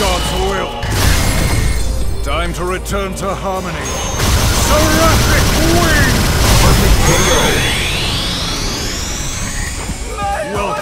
God's will. Time to return to harmony. Seraphic wing! Perfect video. Welcome.